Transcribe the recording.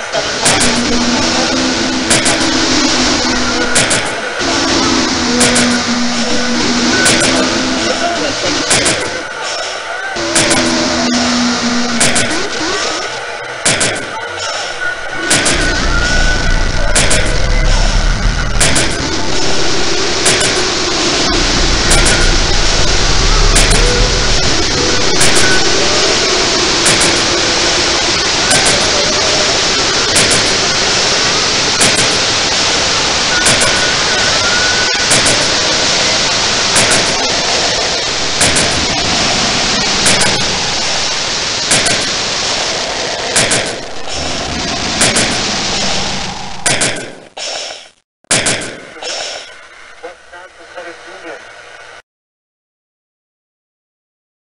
gusta.